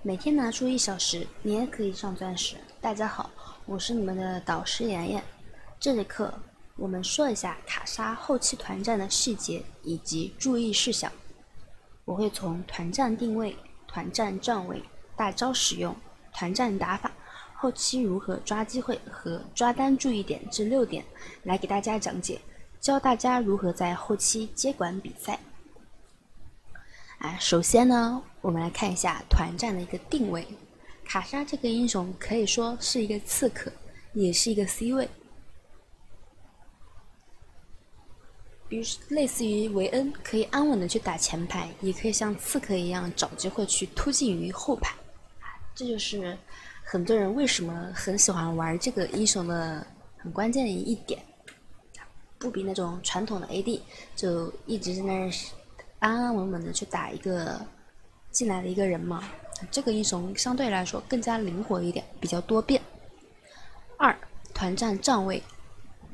每天拿出一小时，你也可以上钻石。大家好，我是你们的导师妍妍。这节课我们说一下卡莎后期团战的细节以及注意事项。我会从团战定位、团战站位、大招使用、团战打法、后期如何抓机会和抓单注意点这六点来给大家讲解，教大家如何在后期接管比赛。啊，首先呢，我们来看一下团战的一个定位。卡莎这个英雄可以说是一个刺客，也是一个 C 位，比如类似于维恩，可以安稳的去打前排，也可以像刺客一样找机会去突进于后排。这就是很多人为什么很喜欢玩这个英雄的很关键的一点。不比那种传统的 AD 就一直在那儿。安安稳稳的去打一个进来的一个人嘛，这个英雄相对来说更加灵活一点，比较多变。二，团战站位：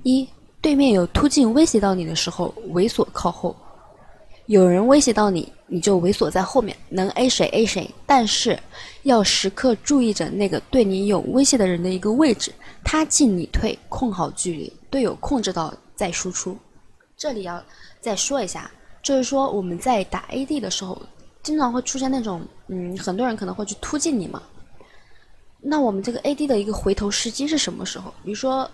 一，对面有突进威胁到你的时候，猥琐靠后；有人威胁到你，你就猥琐在后面，能 A 谁 A 谁。但是要时刻注意着那个对你有威胁的人的一个位置，他进你退，控好距离，队友控制到再输出。这里要再说一下。就是说，我们在打 AD 的时候，经常会出现那种，嗯，很多人可能会去突进你嘛。那我们这个 AD 的一个回头时机是什么时候？比如说，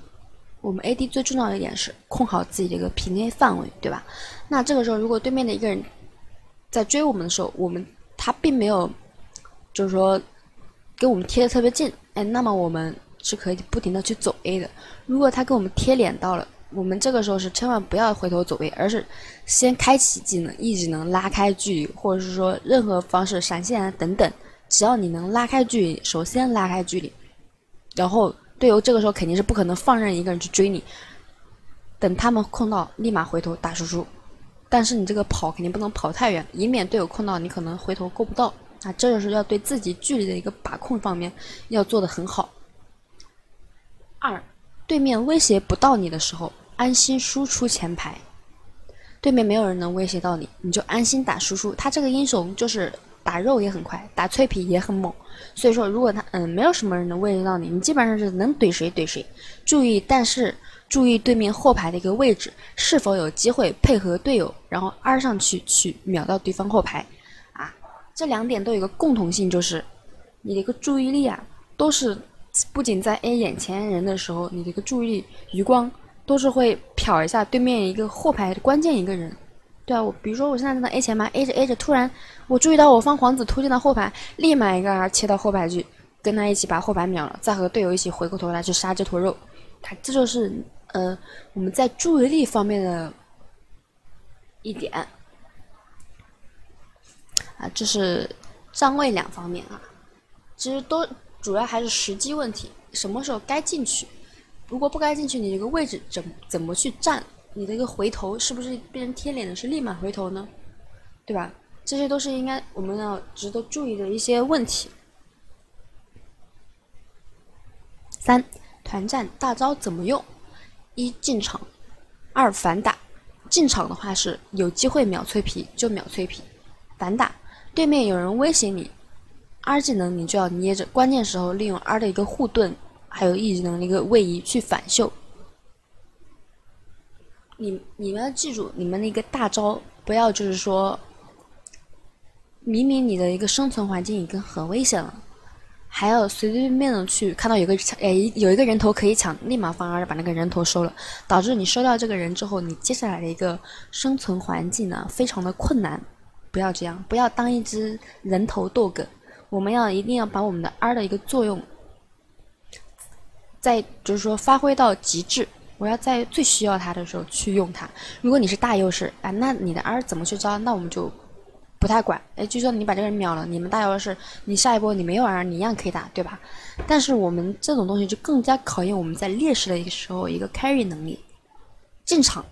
我们 AD 最重要的一点是控好自己的一个平 A 范围，对吧？那这个时候，如果对面的一个人在追我们的时候，我们他并没有，就是说跟我们贴的特别近，哎，那么我们是可以不停的去走 A 的。如果他跟我们贴脸到了。我们这个时候是千万不要回头走位，而是先开启技能一技能拉开距离，或者是说任何方式闪现啊等等，只要你能拉开距离，首先拉开距离，然后队友这个时候肯定是不可能放任一个人去追你，等他们控到立马回头打输出，但是你这个跑肯定不能跑太远，以免队友控到你可能回头够不到啊，这个时候要对自己距离的一个把控方面要做的很好。二，对面威胁不到你的时候。安心输出前排，对面没有人能威胁到你，你就安心打输出。他这个英雄就是打肉也很快，打脆皮也很猛。所以说，如果他嗯没有什么人能威胁到你，你基本上是能怼谁怼谁。注意，但是注意对面后排的一个位置是否有机会配合队友，然后 R 上去去秒到对方后排。啊，这两点都有一个共同性，就是你的一个注意力啊，都是不仅在 A 眼前人的时候，你的一个注意余光。都是会瞟一下对面一个后排关键一个人，对啊，我比如说我现在在 A 前排 A 着 A 着，突然我注意到我方皇子突进到后排，立马一个 R 切到后排去，跟他一起把后排秒了，再和队友一起回过头来去杀这坨肉，他这就是呃我们在注意力方面的一点。啊，这是站位两方面啊，其实都主要还是时机问题，什么时候该进去。如果不该进去，你这个位置怎怎么去站？你的一个回头是不是被人贴脸的是立马回头呢？对吧？这些都是应该我们要值得注意的一些问题。三，团战大招怎么用？一进场，二反打。进场的话是有机会秒脆皮就秒脆皮，反打对面有人威胁你，R 技能你就要捏着，关键时候利用 R 的一个护盾。还有 E 技能的一个位移去反秀，你你们要记住，你们的一个大招不要就是说，明明你的一个生存环境已经很危险了，还要随随便便的去看到有个抢，哎，有一个人头可以抢，立马放 R 把那个人头收了，导致你收掉这个人之后，你接下来的一个生存环境呢非常的困难，不要这样，不要当一只人头 dog，，我们要一定要把我们的 R 的一个作用。在就是说发挥到极致，我要在最需要它的时候去用它。如果你是大优势啊，那你的 R 怎么去招？那我们就不太管。哎，就说你把这个人秒了，你们大优势，你下一波你没有 R，你一样可以打，对吧？但是我们这种东西就更加考验我们在劣势的一个时候一个 carry 能力。进场，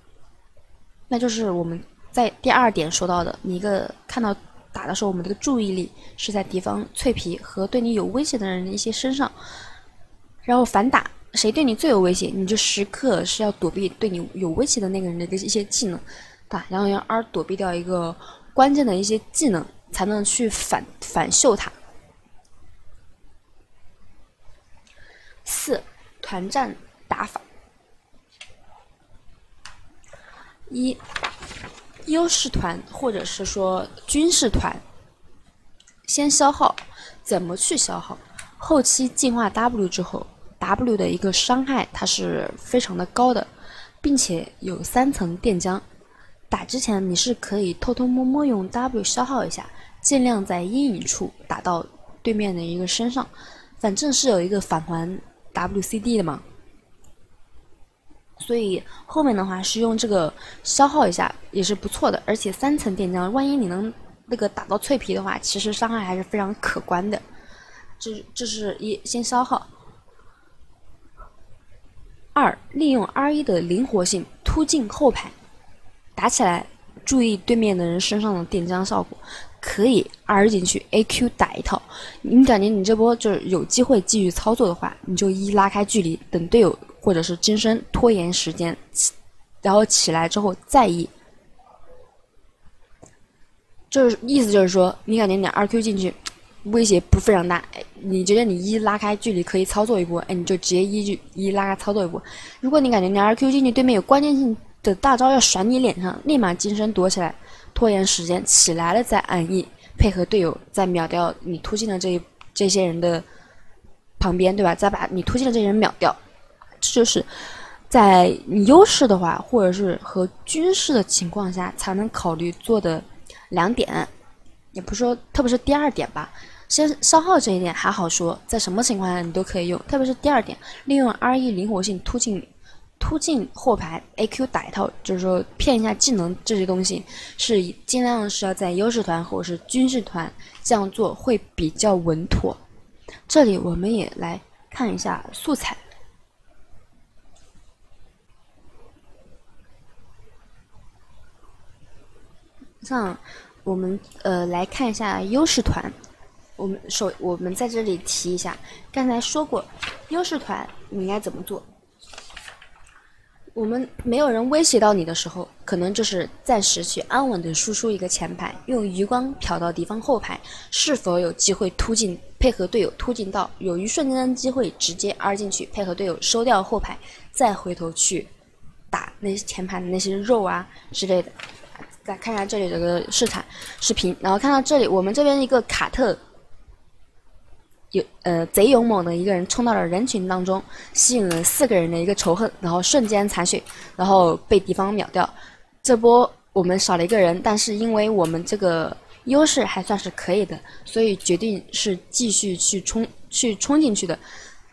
那就是我们在第二点说到的，你一个看到打的时候，我们这个注意力是在敌方脆皮和对你有威胁的人的一些身上。然后反打，谁对你最有威胁，你就时刻是要躲避对你有威胁的那个人的一些技能，打，然后要 R 躲避掉一个关键的一些技能，才能去反反秀他。四、团战打法。一、优势团或者是说军事团，先消耗，怎么去消耗？后期进化 W 之后，W 的一个伤害它是非常的高的，并且有三层电浆。打之前你是可以偷偷摸摸用 W 消耗一下，尽量在阴影处打到对面的一个身上，反正是有一个返还 WCD 的嘛。所以后面的话是用这个消耗一下也是不错的，而且三层电浆，万一你能那个打到脆皮的话，其实伤害还是非常可观的。这这是一先消耗。二，利用 R 一的灵活性突进后排，打起来注意对面的人身上的电浆效果，可以 R 进去 AQ 打一套。你感觉你这波就是有机会继续操作的话，你就一拉开距离，等队友。或者是金身拖延时间，然后起来之后再一，就是意思就是说，你感觉你二 Q 进去威胁不非常大，你觉得你一拉开距离可以操作一波，哎，你就直接一就一拉开操作一波。如果你感觉你二 Q 进去对面有关键性的大招要甩你脸上，立马金身躲起来，拖延时间起来了再按 E，配合队友再秒掉你突进的这一这些人的旁边，对吧？再把你突进的这些人秒掉。这就是在你优势的话，或者是和军事的情况下，才能考虑做的两点，也不是说，特别是第二点吧。先消耗这一点还好说，在什么情况下你都可以用，特别是第二点，利用 R E 灵活性突进，突进后排 A Q 打一套，就是说骗一下技能这些东西，是尽量是要在优势团或者是军事团这样做会比较稳妥。这里我们也来看一下素材。上，我们呃来看一下优势团。我们首我们在这里提一下，刚才说过，优势团你应该怎么做？我们没有人威胁到你的时候，可能就是暂时去安稳的输出一个前排，用余光瞟到敌方后排是否有机会突进，配合队友突进到有一瞬间的机会直接 R 进去，配合队友收掉后排，再回头去打那些前排的那些肉啊之类的。再看一下这里这个视产视频，然后看到这里，我们这边一个卡特有呃贼勇猛的一个人冲到了人群当中，吸引了四个人的一个仇恨，然后瞬间残血，然后被敌方秒掉。这波我们少了一个人，但是因为我们这个优势还算是可以的，所以决定是继续去冲去冲进去的。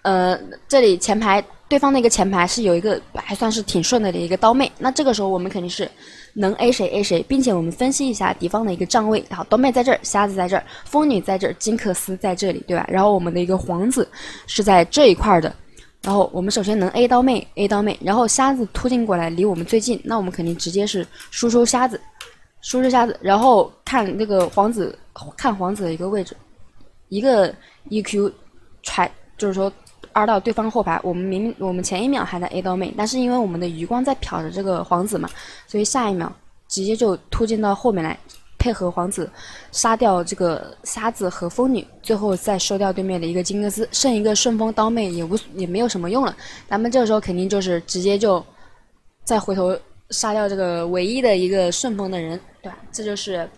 呃，这里前排对方那个前排是有一个还算是挺顺的的一个刀妹，那这个时候我们肯定是。能 A 谁 A 谁，并且我们分析一下敌方的一个站位。好，刀妹在这儿，瞎子在这儿，风女在这儿，金克斯在这里，对吧？然后我们的一个皇子是在这一块的。然后我们首先能 A 刀妹，A 刀妹，然后瞎子突进过来，离我们最近，那我们肯定直接是输出瞎子，输出瞎子，然后看那个皇子，看皇子的一个位置，一个 EQ 踹，就是说。二到对方后排，我们明明我们前一秒还在 A 刀妹，但是因为我们的余光在瞟着这个皇子嘛，所以下一秒直接就突进到后面来，配合皇子杀掉这个瞎子和疯女，最后再收掉对面的一个金克斯，剩一个顺风刀妹也无也没有什么用了。咱们这个时候肯定就是直接就再回头杀掉这个唯一的一个顺风的人，对吧？这就是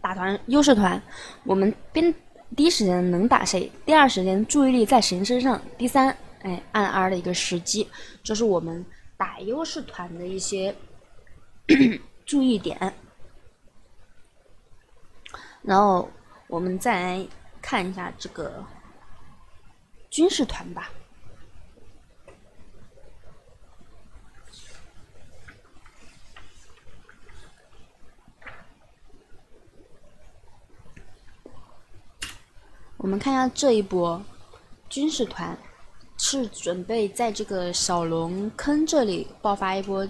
打团优势团，我们边。第一时间能打谁？第二时间注意力在谁身上？第三，哎，按 R 的一个时机，这是我们打优势团的一些 注意点。然后我们再来看一下这个军事团吧。我们看一下这一波军事团是准备在这个小龙坑这里爆发一波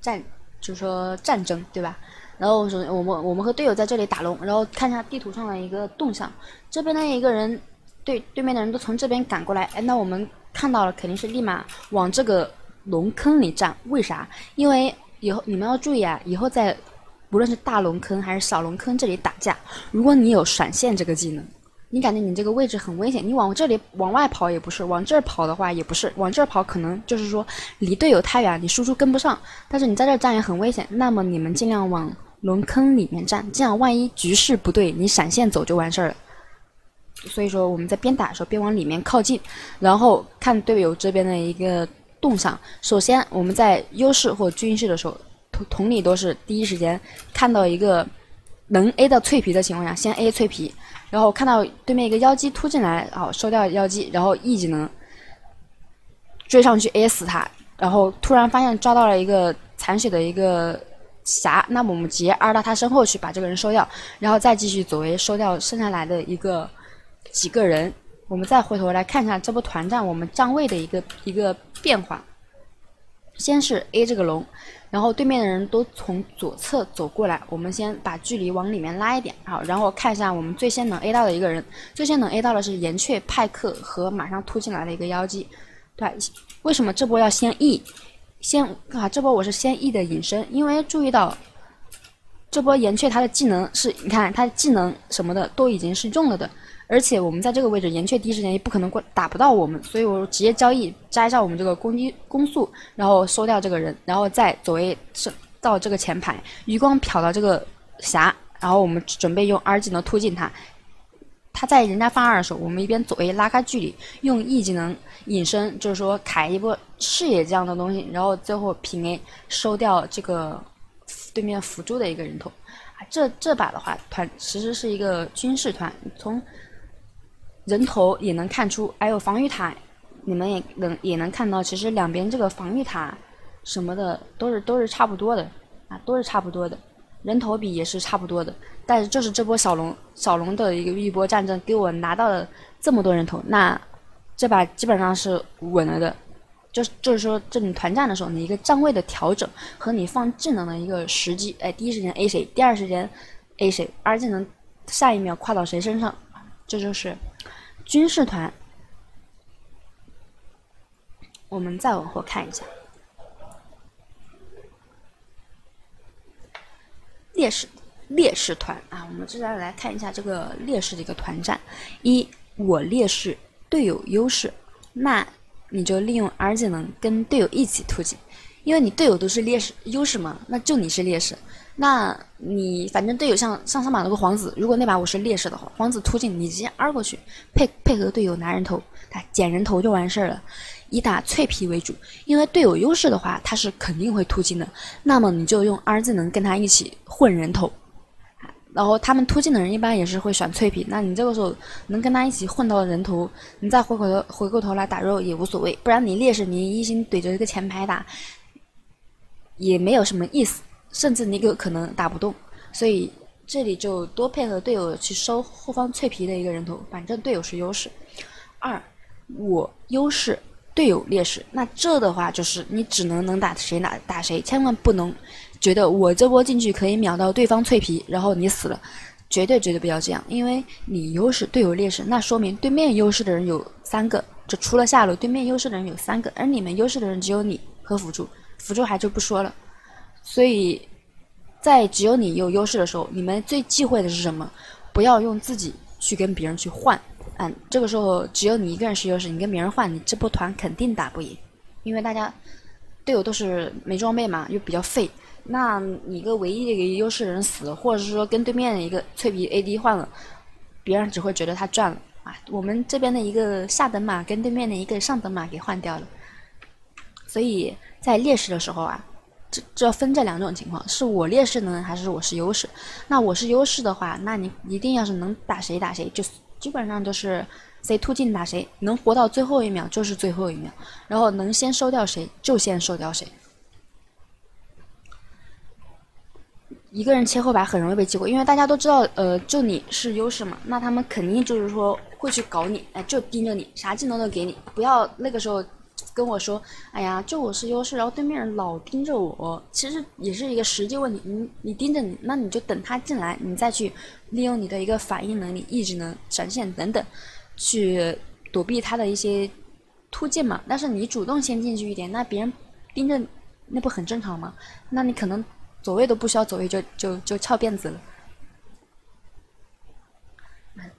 战，就是说战争，对吧？然后首先我们我们和队友在这里打龙，然后看一下地图上的一个动向，这边的一个人对对面的人都从这边赶过来，哎，那我们看到了肯定是立马往这个龙坑里站，为啥？因为以后你们要注意啊，以后在无论是大龙坑还是小龙坑这里打架，如果你有闪现这个技能。你感觉你这个位置很危险，你往这里往外跑也不是，往这儿跑的话也不是，往这儿跑可能就是说离队友太远，你输出跟不上。但是你在这儿站也很危险，那么你们尽量往龙坑里面站，这样万一局势不对，你闪现走就完事儿了。所以说我们在边打的时候边往里面靠近，然后看队友这边的一个动向。首先我们在优势或军事的时候，同同理都是第一时间看到一个能 A 到脆皮的情况下，先 A 脆皮。然后看到对面一个妖姬突进来，好收掉妖姬，然后 E 技能追上去 A 死他，然后突然发现抓到了一个残血的一个侠，那么我们直接 R 到他身后去把这个人收掉，然后再继续走为收掉剩下来的一个几个人。我们再回头来看一下这波团战我们站位的一个一个变化。先是 A 这个龙，然后对面的人都从左侧走过来，我们先把距离往里面拉一点，好，然后看一下我们最先能 A 到的一个人，最先能 A 到的是岩雀派克和马上突进来的一个妖姬，对，为什么这波要先 E？先啊，这波我是先 E 的隐身，因为注意到这波岩雀它的技能是，你看它技能什么的都已经是用了的。而且我们在这个位置，岩雀第一时间也不可能过打不到我们，所以我直接交易摘下我们这个攻击攻速，然后收掉这个人，然后再走位是到这个前排，余光瞟到这个侠，然后我们准备用 R 技能突进他。他在人家放二的时候，我们一边走位拉开距离，用 E 技能隐身，就是说凯一波视野这样的东西，然后最后平 A 收掉这个对面辅助的一个人头。啊这这把的话，团其实是一个军事团，从。人头也能看出，还有防御塔，你们也能也能看到，其实两边这个防御塔什么的都是都是差不多的啊，都是差不多的，人头比也是差不多的。但是就是这波小龙小龙的一个一波战争，给我拿到了这么多人头，那这把基本上是稳了的。就是就是说，这种团战的时候，你一个站位的调整和你放技能的一个时机，哎，第一时间 A 谁，第二时间 A 谁，二技能下一秒跨到谁身上，这就是。军事团，我们再往后看一下。劣势劣势团啊，我们接下来来看一下这个劣势的一个团战。一，我劣势，队友优势，那你就利用 R 技能跟队友一起突进，因为你队友都是劣势优势嘛，那就你是劣势。那你反正队友像像上把那个皇子，如果那把我是劣势的话，皇子突进，你直接 R 过去，配配合队友拿人头，他捡人头就完事儿了，以打脆皮为主，因为队友优势的话，他是肯定会突进的，那么你就用 R 技能跟他一起混人头，然后他们突进的人一般也是会选脆皮，那你这个时候能跟他一起混到人头，你再回过头回过头来打肉也无所谓，不然你劣势你一心怼着一个前排打，也没有什么意思。甚至你有可能打不动，所以这里就多配合队友去收后方脆皮的一个人头，反正队友是优势。二，我优势，队友劣势，那这的话就是你只能能打谁打打谁，千万不能觉得我这波进去可以秒到对方脆皮，然后你死了，绝对绝对不要这样，因为你优势，队友劣势，那说明对面优势的人有三个，就除了下路，对面优势的人有三个，而你们优势的人只有你和辅助，辅助还就不说了。所以，在只有你有优势的时候，你们最忌讳的是什么？不要用自己去跟别人去换。嗯，这个时候只有你一个人是优势，你跟别人换，你这波团肯定打不赢，因为大家队友都是没装备嘛，又比较废。那你一个唯一的一个优势人死了，或者是说跟对面的一个脆皮 AD 换了，别人只会觉得他赚了啊。我们这边的一个下等马跟对面的一个上等马给换掉了，所以在劣势的时候啊。这这要分这两种情况，是我劣势呢，还是我是优势？那我是优势的话，那你一定要是能打谁打谁，就基本上都是谁突进打谁，能活到最后一秒就是最后一秒，然后能先收掉谁就先收掉谁。一个人切后排很容易被击过，因为大家都知道，呃，就你是优势嘛，那他们肯定就是说会去搞你，哎，就盯着你，啥技能都给你，不要那个时候。跟我说，哎呀，就我是优势，然后对面人老盯着我，其实也是一个实际问题。你你盯着你，那你就等他进来，你再去利用你的一个反应能力、意志能、闪现等等，去躲避他的一些突进嘛。但是你主动先进去一点，那别人盯着，那不很正常吗？那你可能走位都不需要走位，就就就翘辫子了。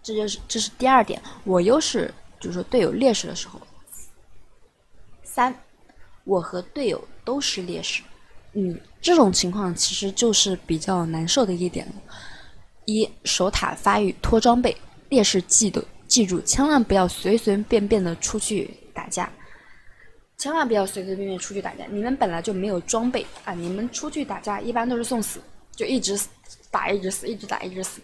这就是这是第二点，我优势就是说队友劣势的时候。三，我和队友都是劣势，嗯，这种情况其实就是比较难受的一点了。一守塔发育拖装备，劣势记得记住，千万不要随随便便的出去打架，千万不要随随便便出去打架。你们本来就没有装备啊，你们出去打架一般都是送死，就一直打一直死，一直打一直死。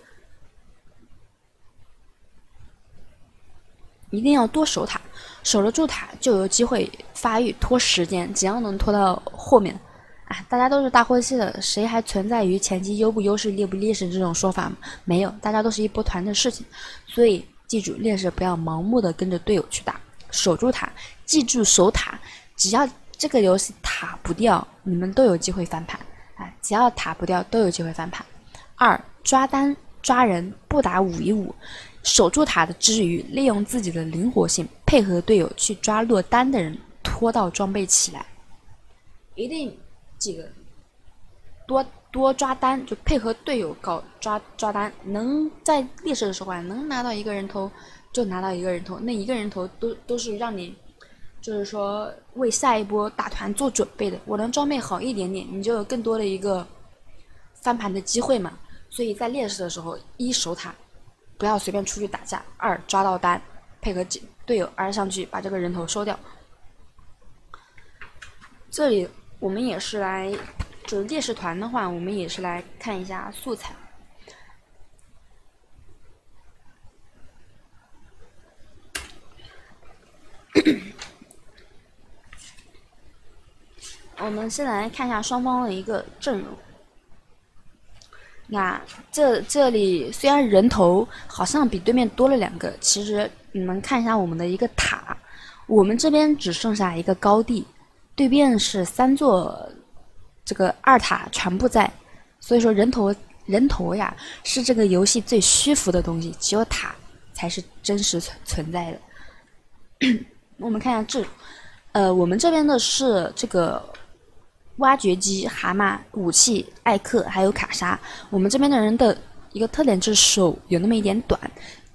一定要多守塔，守得住塔就有机会发育拖时间，只要能拖到后面。啊，大家都是大后期的，谁还存在于前期优不优势、劣不劣势这种说法吗？没有，大家都是一波团的事情。所以记住，劣势不要盲目的跟着队友去打，守住塔。记住守塔，只要这个游戏塔不掉，你们都有机会翻盘。啊，只要塔不掉，都有机会翻盘。二抓单抓人不打五一五，守住塔的之余，利用自己的灵活性，配合队友去抓落单的人，拖到装备起来，一定。几个多多抓单，就配合队友搞抓抓单，能在劣势的时候啊，能拿到一个人头就拿到一个人头，那一个人头都都是让你，就是说为下一波打团做准备的。我能装备好一点点，你就有更多的一个翻盘的机会嘛。所以在劣势的时候，一守塔，不要随便出去打架；二抓到单，配合队友 R 上去把这个人头收掉。这里。我们也是来，就是烈士团的话，我们也是来看一下素材。我们先来看一下双方的一个阵容。那这这里虽然人头好像比对面多了两个，其实你们看一下我们的一个塔，我们这边只剩下一个高地。对面是三座，这个二塔全部在，所以说人头人头呀是这个游戏最虚浮的东西，只有塔才是真实存存在的。我们看一下这，呃，我们这边的是这个挖掘机、蛤蟆、武器、艾克还有卡莎。我们这边的人的一个特点就是手有那么一点短，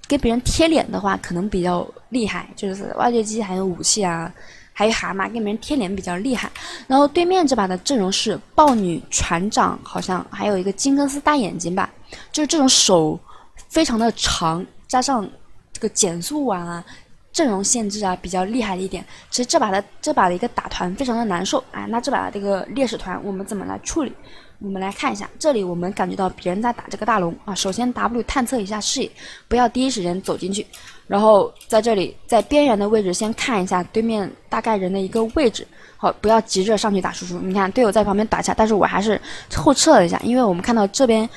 跟别人贴脸的话可能比较厉害，就是挖掘机还有武器啊。还有蛤蟆跟别人贴脸比较厉害，然后对面这把的阵容是豹女船长，好像还有一个金克斯大眼睛吧，就是这种手非常的长，加上这个减速碗啊，阵容限制啊比较厉害的一点。其实这把的这把的一个打团非常的难受啊，那这把这个劣势团我们怎么来处理？我们来看一下，这里我们感觉到别人在打这个大龙啊。首先 W 探测一下视野，不要第一时间走进去。然后在这里，在边缘的位置先看一下对面大概人的一个位置。好，不要急着上去打输出。你看队友在旁边打架，但是我还是后撤了一下，因为我们看到这边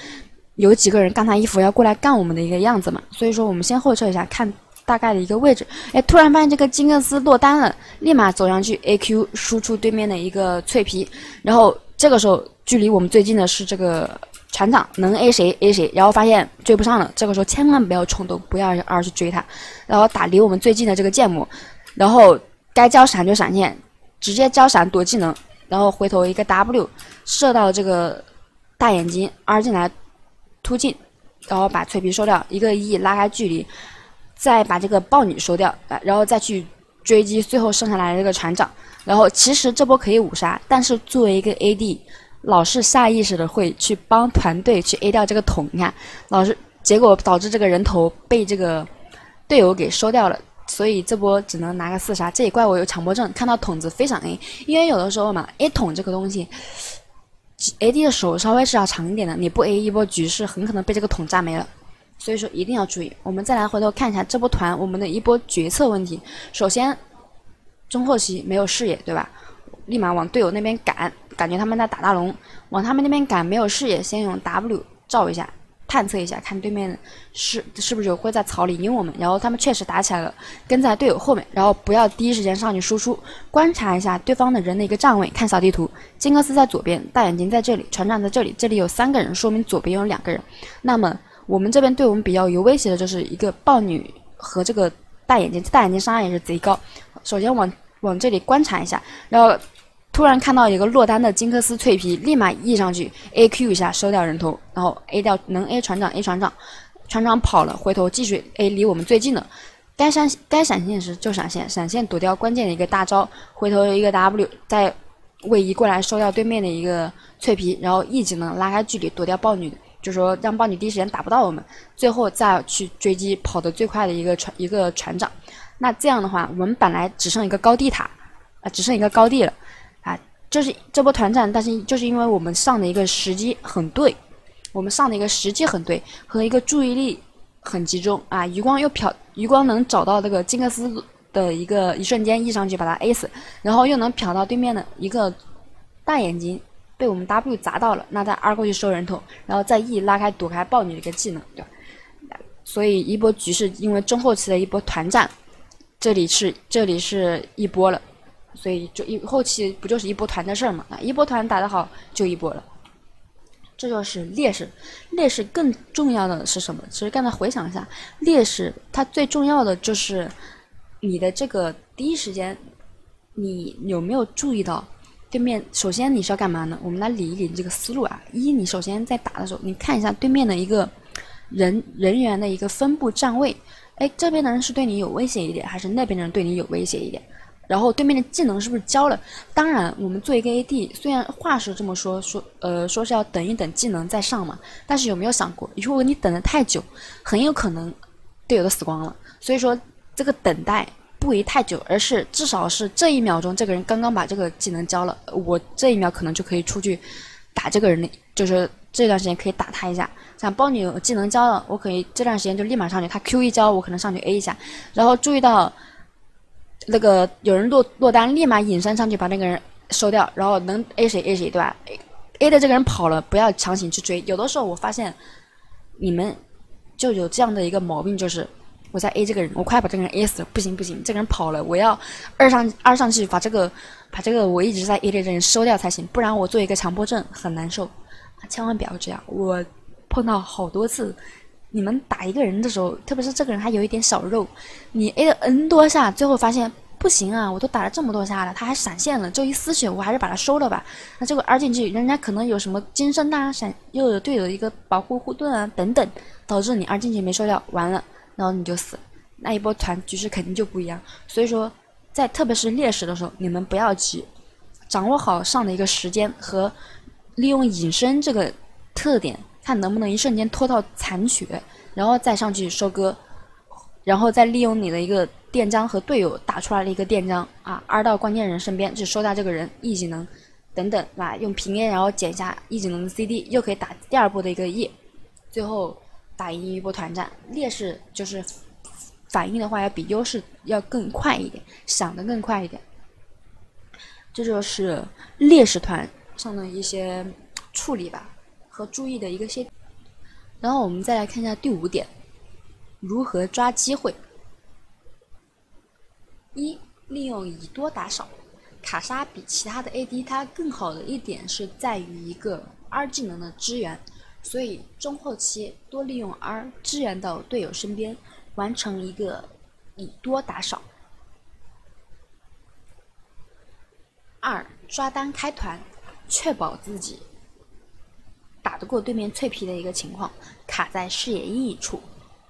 有几个人干他衣服要过来干我们的一个样子嘛。所以说我们先后撤一下，看大概的一个位置。哎，突然发现这个金克斯落单了，立马走上去 AQ 输出对面的一个脆皮，然后。这个时候，距离我们最近的是这个船长，能 A 谁 A 谁，然后发现追不上了。这个时候千万不要冲动，不要二去追他，然后打离我们最近的这个剑魔，然后该交闪就闪现，直接交闪躲技能，然后回头一个 W 射到这个大眼睛 R 进来突进，然后把脆皮收掉，一个 E 拉开距离，再把这个豹女收掉，然后再去追击最后剩下来的这个船长。然后其实这波可以五杀，但是作为一个 AD，老是下意识的会去帮团队去 A 掉这个桶，你看，老是结果导致这个人头被这个队友给收掉了，所以这波只能拿个四杀。这也怪我有强迫症，看到桶子非常 A，因为有的时候嘛，A 桶这个东西，AD 的手稍微是要长一点的，你不 A 一波局势很可能被这个桶炸没了，所以说一定要注意。我们再来回头看一下这波团我们的一波决策问题，首先。中后期没有视野，对吧？立马往队友那边赶，感觉他们在打大龙，往他们那边赶，没有视野，先用 W 照一下，探测一下，看对面是是不是有会在草里阴我们。然后他们确实打起来了，跟在队友后面，然后不要第一时间上去输出，观察一下对方的人的一个站位，看小地图，金克斯在左边，大眼睛在这里，船长在这里，这里有三个人，说明左边有两个人。那么我们这边对我们比较有威胁的就是一个豹女和这个大眼睛，大眼睛伤害也是贼高。首先往往这里观察一下，然后突然看到一个落单的金克斯脆皮，立马 E 上去 A Q 一下收掉人头，然后 A 掉能 A 船长 A 船长，船长跑了，回头继续 A 离我们最近的，该闪该闪现时就闪现，闪现躲掉关键的一个大招，回头一个 W 再位移过来收掉对面的一个脆皮，然后 E 技能拉开距离躲掉豹女，就说让豹女第一时间打不到我们，最后再去追击跑得最快的一个船一个船长。那这样的话，我们本来只剩一个高地塔，啊，只剩一个高地了，啊，就是这波团战，但是就是因为我们上的一个时机很对，我们上的一个时机很对，和一个注意力很集中啊，余光又瞟，余光能找到这个金克斯的一个一瞬间，一上去把他 A 死，然后又能瞟到对面的一个大眼睛被我们 W 砸到了，那再 R 过去收人头，然后再 E 拉开躲开豹女的一个技能，对吧？所以一波局势因为中后期的一波团战。这里是这里是一波了，所以就一后期不就是一波团的事儿嘛？啊，一波团打得好就一波了，这就是劣势。劣势更重要的是什么？其实刚才回想一下，劣势它最重要的就是你的这个第一时间，你有没有注意到对面？首先你是要干嘛呢？我们来理一理这个思路啊。一，你首先在打的时候，你看一下对面的一个人人员的一个分布站位。哎，这边的人是对你有威胁一点，还是那边的人对你有威胁一点？然后对面的技能是不是交了？当然，我们做一个 AD，虽然话是这么说，说呃说是要等一等技能再上嘛，但是有没有想过，如果你等的太久，很有可能队友都死光了。所以说这个等待不宜太久，而是至少是这一秒钟，这个人刚刚把这个技能交了，我这一秒可能就可以出去打这个人的，就是这段时间可以打他一下。像帮你技能交了，我可以这段时间就立马上去。他 Q 一交，我可能上去 A 一下，然后注意到那个有人落落单，立马隐身上去把那个人收掉，然后能 A 谁 A 谁，对吧？A 的这个人跑了，不要强行去追。有的时候我发现你们就有这样的一个毛病，就是我在 A 这个人，我快把这个人 A 死了，不行不行，这个人跑了，我要二上二上去把这个把这个我一直在 A 的这人收掉才行，不然我做一个强迫症很难受。千万不要这样，我。碰到好多次，你们打一个人的时候，特别是这个人还有一点小肉，你 A 了 N 多下，最后发现不行啊，我都打了这么多下了，他还闪现了，就一丝血，我还是把他收了吧。那这个 R 进去，人家可能有什么金身呐，闪又有队友的一个保护护盾啊等等，导致你 R 进去没收掉，完了，然后你就死，那一波团局势肯定就不一样。所以说，在特别是劣势的时候，你们不要急，掌握好上的一个时间和利用隐身这个特点。看能不能一瞬间拖到残血，然后再上去收割，然后再利用你的一个电浆和队友打出来的一个电浆啊，R 到关键人身边去收下这个人 E 技能等等，是吧？用平 A 然后减下 E 技能的 CD，又可以打第二波的一个 E，最后打赢一波团战。劣势就是反应的话要比优势要更快一点，想的更快一点。这就是劣势团上的一些处理吧。和注意的一个些，然后我们再来看一下第五点，如何抓机会。一，利用以多打少。卡莎比其他的 AD 它更好的一点是在于一个二技能的支援，所以中后期多利用 R 支援到队友身边，完成一个以多打少。二，抓单开团，确保自己。打得过对面脆皮的一个情况，卡在视野阴影处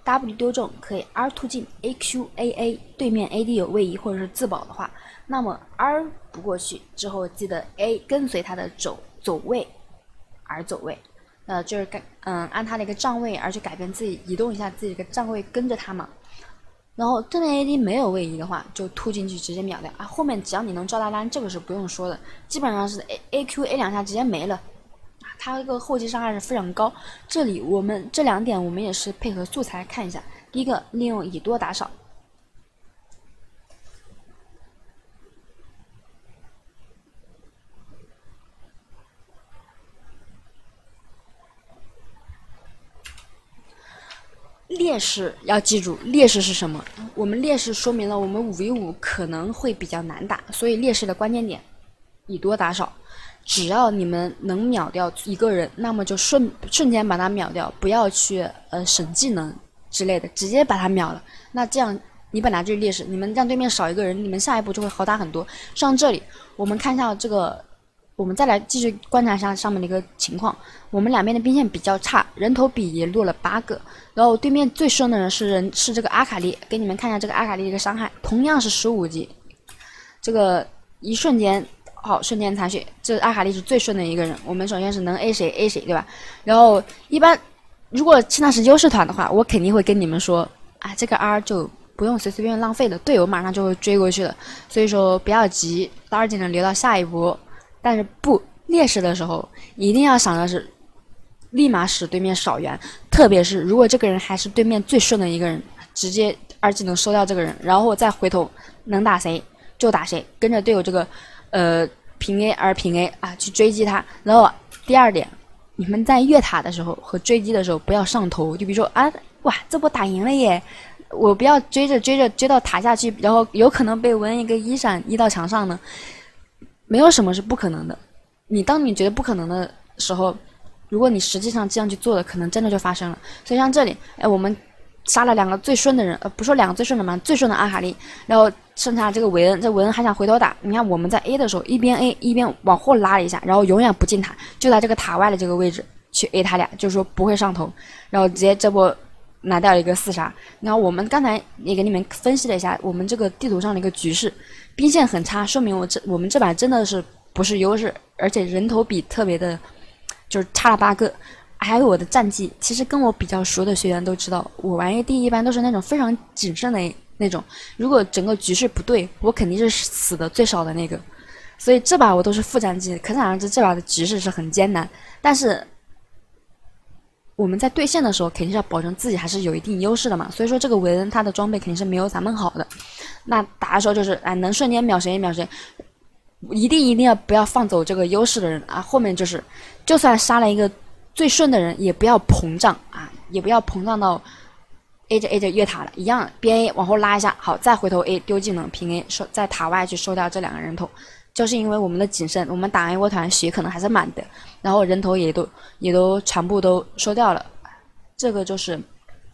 ，W 丢中可以 R 突进 A Q A A，对面 A D 有位移或者是自保的话，那么 R 不过去之后，记得 A 跟随他的走走位而走位，呃，就是改嗯按他的一个站位而去改变自己移动一下自己的站位跟着他嘛。然后对面 A D 没有位移的话，就突进去直接秒掉啊。后面只要你能招大单，这个是不用说的，基本上是 A A Q A 两下直接没了。它这个后期伤害是非常高，这里我们这两点我们也是配合素材看一下。第一个，利用以多打少，劣势要记住，劣势是什么？我们劣势说明了我们五 v 五可能会比较难打，所以劣势的关键点，以多打少。只要你们能秒掉一个人，那么就瞬瞬间把他秒掉，不要去呃省技能之类的，直接把他秒了。那这样你本来就是劣势，你们让对面少一个人，你们下一步就会好打很多。上这里，我们看一下这个我们再来继续观察一下上面的一个情况。我们两边的兵线比较差，人头比也落了八个。然后对面最顺的人是人是这个阿卡丽，给你们看一下这个阿卡丽的一个伤害，同样是十五级。这个一瞬间，好，瞬间残血，这阿卡丽是最顺的一个人。我们首先是能 A 谁 A 谁，对吧？然后一般如果现在是优势团的话，我肯定会跟你们说，啊，这个 R 就不用随随便便浪费了，队友马上就会追过去了。所以说不要急，二技能留到下一波。但是不劣势的时候，一定要想的是，立马使对面少员。特别是如果这个人还是对面最顺的一个人，直接二技能收掉这个人，然后再回头能打谁就打谁，跟着队友这个呃平 A 而平 A 啊去追击他。然后第二点，你们在越塔的时候和追击的时候不要上头。就比如说啊，哇，这波打赢了耶，我不要追着追着追到塔下去，然后有可能被文一个一闪一到墙上呢。没有什么是不可能的，你当你觉得不可能的时候，如果你实际上这样去做了，可能真的就发生了。所以像这里，哎，我们杀了两个最顺的人，呃，不说两个最顺的嘛，最顺的阿卡丽，然后剩下这个韦恩，这韦恩还想回头打。你看我们在 A 的时候，一边 A 一边往后拉了一下，然后永远不进塔，就在这个塔外的这个位置去 A 他俩，就是说不会上头，然后直接这波拿掉了一个四杀。然后我们刚才也给你们分析了一下我们这个地图上的一个局势。兵线很差，说明我这我们这把真的是不是优势，而且人头比特别的，就是差了八个。还有我的战绩，其实跟我比较熟的学员都知道，我玩 AD 一般都是那种非常谨慎的那种。如果整个局势不对，我肯定是死的最少的那个。所以这把我都是负战绩，可想而知这把的局势是很艰难。但是。我们在对线的时候，肯定是要保证自己还是有一定优势的嘛。所以说，这个维恩他的装备肯定是没有咱们好的。那打的时候就是，哎，能瞬间秒谁秒谁，一定一定要不要放走这个优势的人啊。后面就是，就算杀了一个最顺的人，也不要膨胀啊，也不要膨胀到 A 着 A 着越塔了，一样边 A 往后拉一下，好，再回头 A 丢技能平 A 收在塔外去收掉这两个人头。就是因为我们的谨慎，我们打完一波团血可能还是满的，然后人头也都也都全部都收掉了，这个就是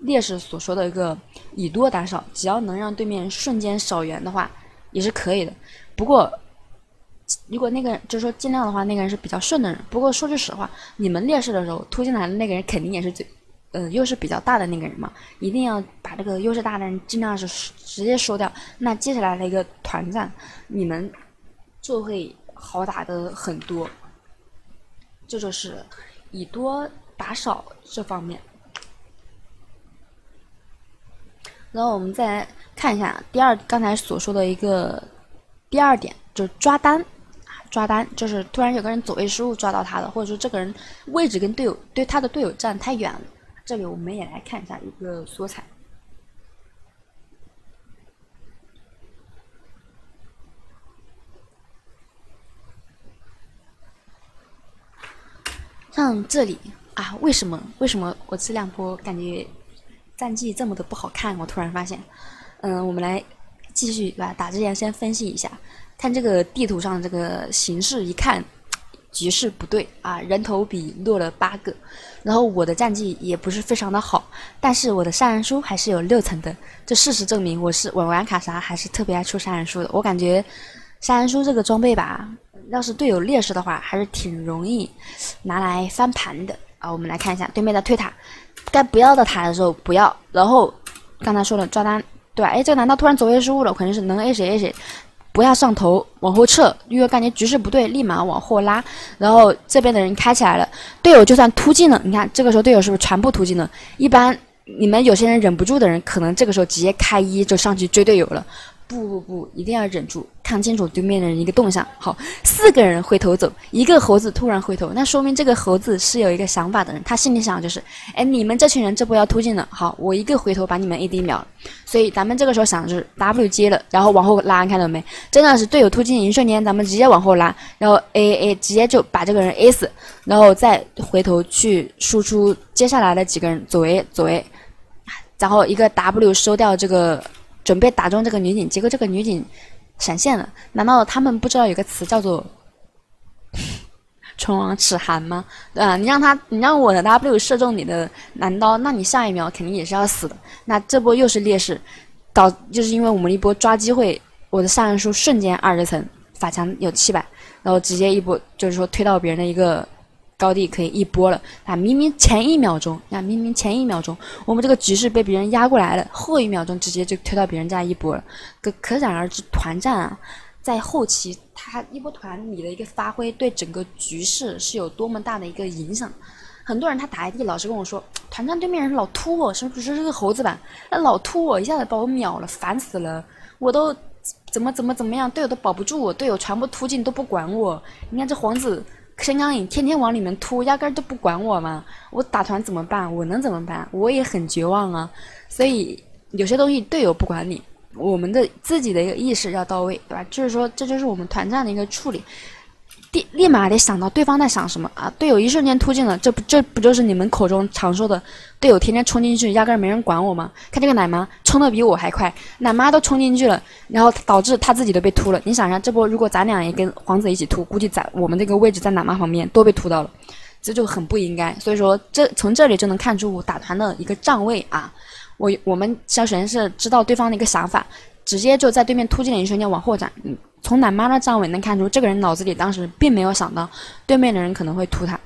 烈士所说的一个以多打少，只要能让对面瞬间少员的话也是可以的。不过如果那个人就是说尽量的话，那个人是比较顺的人。不过说句实话，你们劣势的时候突进来的那个人肯定也是最呃优势比较大的那个人嘛，一定要把这个优势大的人尽量是直接收掉。那接下来的一个团战，你们。就会好打的很多，这就是以多打少这方面。然后我们再来看一下第二刚才所说的一个第二点，就是抓单抓单就是突然有个人走位失误抓到他了，或者说这个人位置跟队友对他的队友站太远了。这里我们也来看一下一个缩彩。像这里啊，为什么为什么我这两波感觉战绩这么的不好看？我突然发现，嗯，我们来继续吧，打之前先分析一下，看这个地图上这个形势，一看局势不对啊，人头比落了八个，然后我的战绩也不是非常的好，但是我的杀人书还是有六层的，这事实证明我是我玩卡莎还是特别爱出杀人书的，我感觉杀人书这个装备吧。要是队友劣势的话，还是挺容易拿来翻盘的啊！我们来看一下对面的推塔，该不要的塔的时候不要。然后刚才说了抓单，对吧？哎，这个难道突然走位失误了？肯定是能 A 谁 A 谁，不要上头，往后撤。因为感觉局势不对，立马往后拉。然后这边的人开起来了，队友就算突进了，你看这个时候队友是不是全部突进了？一般你们有些人忍不住的人，可能这个时候直接开一就上去追队友了。不不不，一定要忍住，看清楚对面的人一个动向。好，四个人回头走，一个猴子突然回头，那说明这个猴子是有一个想法的人。他心里想的就是，哎，你们这群人这波要突进了，好，我一个回头把你们 AD 秒了。所以咱们这个时候想的就是 W 接了，然后往后拉，看到没？真的是队友突进一瞬间，咱们直接往后拉，然后 A A 直接就把这个人 A 死，然后再回头去输出接下来的几个人走 A 走 A，然后一个 W 收掉这个。准备打中这个女警，结果这个女警闪现了。难道他们不知道有个词叫做 “唇亡齿寒”吗？对吧？你让他，你让我的 W 射中你的男刀，那你下一秒肯定也是要死的。那这波又是劣势，导就是因为我们一波抓机会，我的杀人数瞬间二十层，法强有七百，然后直接一波就是说推到别人的一个高地可以一波了啊！明明前一秒钟啊，明明前一秒钟我们这个局势被别人压过来了，后一秒钟直接就推到别人家一波了，可可想而知，团战啊，在后期他一波团你的一个发挥对整个局势是有多么大的一个影响。很多人他打 ID 老是跟我说，团战对面人老突我，是不是这个猴子吧？那老突我一下子把我秒了，烦死了，我都。怎么怎么怎么样？队友都保不住我，队友全部突进都不管我。你看这皇子申刚颖天天往里面突，压根儿都不管我嘛。我打团怎么办？我能怎么办？我也很绝望啊。所以有些东西队友不管你，我们的自己的一个意识要到位，对吧？就是说，这就是我们团战的一个处理。立立马得想到对方在想什么啊！队友一瞬间突进了，这不这不就是你们口中常说的队友天天冲进去，压根儿没人管我吗？看这个奶妈冲的比我还快，奶妈都冲进去了，然后导致他自己都被突了。你想一下，这波如果咱俩也跟皇子一起突，估计在我们这个位置在奶妈旁边都被突到了，这就很不应该。所以说，这从这里就能看出打团的一个站位啊。我我们先首先是知道对方的一个想法，直接就在对面突进的一瞬间往后站。嗯。从奶妈的站位能看出，这个人脑子里当时并没有想到对面的人可能会突他，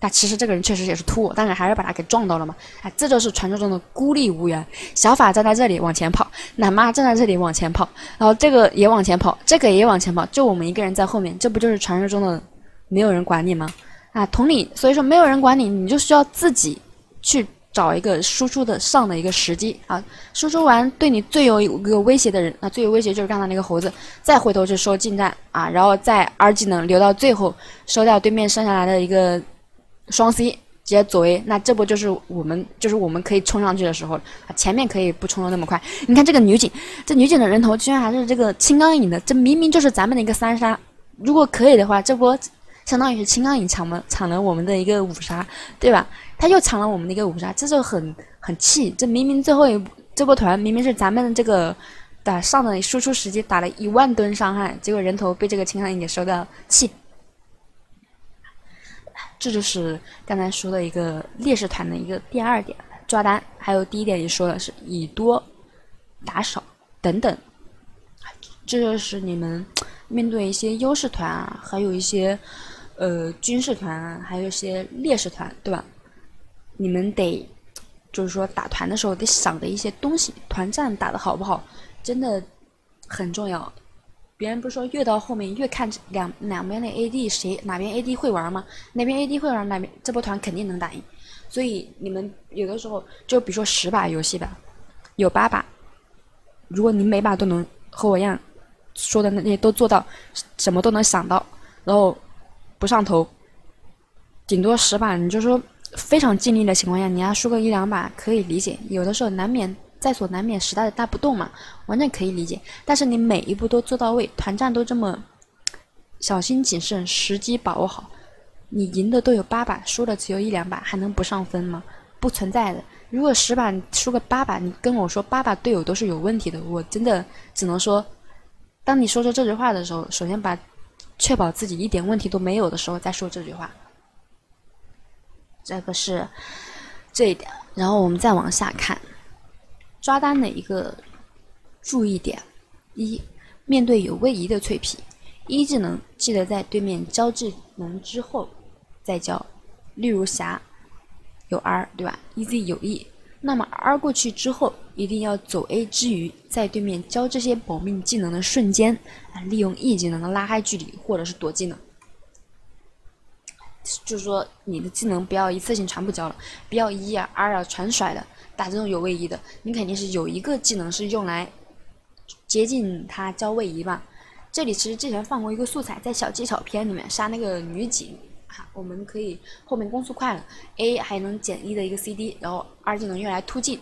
但其实这个人确实也是突我，但是还是把他给撞到了嘛。哎，这就是传说中的孤立无援。小法站在这里往前跑，奶妈站在这里往前跑，然后这个也往前跑，这个也往前跑，就我们一个人在后面，这不就是传说中的没有人管你吗？啊，同理，所以说没有人管你，你就需要自己去。找一个输出的上的一个时机啊，输出完对你最有一个威胁的人，那最有威胁就是刚才那个猴子，再回头去收近战啊，然后再 R 技能留到最后收掉对面剩下来的一个双 C，直接左 A，那这不就是我们就是我们可以冲上去的时候了，前面可以不冲的那么快。你看这个女警，这女警的人头居然还是这个青钢影的，这明明就是咱们的一个三杀，如果可以的话，这波相当于是青钢影抢了抢了我们的一个五杀，对吧？他又抢了我们的一个五杀，这就很很气。这明明最后一这波团明明是咱们这个打上的输出时机打了一万吨伤害，结果人头被这个青钢影给收掉，气。这就是刚才说的一个劣势团的一个第二点抓单，还有第一点你说的是以多打少等等，这就是你们面对一些优势团啊，还有一些呃军事团啊，还有一些劣势团，对吧？你们得，就是说打团的时候得想的一些东西，团战打的好不好，真的很重要。别人不是说越到后面越看两两边的 AD 谁哪边 AD 会玩吗？哪边 AD 会玩，哪边这波团肯定能打赢。所以你们有的时候就比如说十把游戏吧，有八把，如果你每把都能和我一样说的那些都做到，什么都能想到，然后不上头，顶多十把，你就说。非常尽力的情况下，你要输个一两把可以理解，有的时候难免在所难免，时代的大不动嘛，完全可以理解。但是你每一步都做到位，团战都这么小心谨慎，时机把握好，你赢的都有八把，输的只有一两把，还能不上分吗？不存在的。如果十把输个八把，你跟我说八把队友都是有问题的，我真的只能说，当你说出这句话的时候，首先把确保自己一点问题都没有的时候再说这句话。这个是这一点，然后我们再往下看，抓单的一个注意点：一，面对有位移的脆皮，一技能记得在对面交技能之后再交，例如霞有 R 对吧？EZ 有 E，那么 R 过去之后，一定要走 A 之余，在对面交这些保命技能的瞬间，啊，利用 E 技能拉开距离或者是躲技能。就是说，你的技能不要一次性全部交了，不要一啊、二啊全甩的。打这种有位移的，你肯定是有一个技能是用来接近他交位移吧。这里其实之前放过一个素材，在小技巧片里面杀那个女警，哈，我们可以后面攻速快了，A 还能减一的一个 CD，然后二技能用来突进。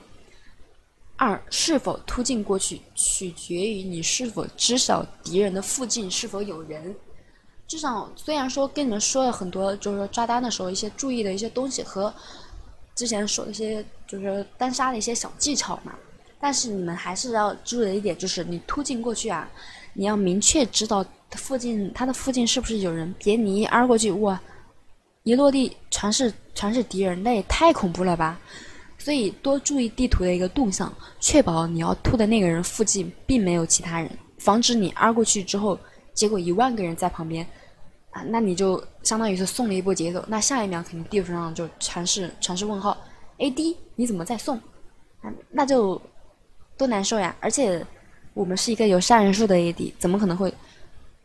二是否突进过去，取决于你是否知晓敌人的附近是否有人。至少，虽然说跟你们说了很多，就是说抓单的时候一些注意的一些东西和之前说一些就是单杀的一些小技巧嘛，但是你们还是要注意的一点就是，你突进过去啊，你要明确知道附近它的附近是不是有人，别你一 R 过去，哇，一落地全是全是敌人，那也太恐怖了吧！所以多注意地图的一个动向，确保你要突的那个人附近并没有其他人，防止你 R 过去之后。结果一万个人在旁边，啊，那你就相当于是送了一波节奏，那下一秒肯定地图上就全是全是问号，AD 你怎么在送？啊，那就多难受呀！而且我们是一个有杀人数的 AD，怎么可能会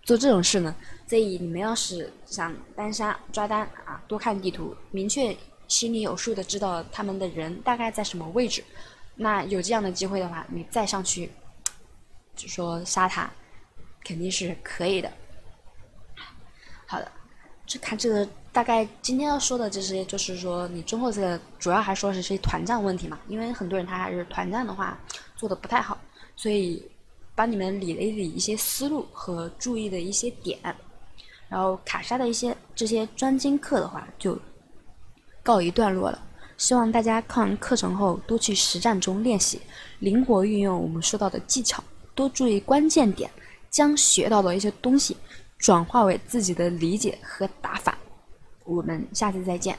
做这种事呢？所以你们要是想单杀抓单啊，多看地图，明确心里有数的知道他们的人大概在什么位置，那有这样的机会的话，你再上去就说杀他，肯定是可以的。好的，这看这个大概今天要说的这些，就是说你中后这个主要还说是些团战问题嘛，因为很多人他还是团战的话做的不太好，所以帮你们理了一理一些思路和注意的一些点。然后卡莎的一些这些专精课的话就告一段落了。希望大家看完课程后多去实战中练习，灵活运用我们说到的技巧，多注意关键点，将学到的一些东西转化为自己的理解和打法。我们下次再见。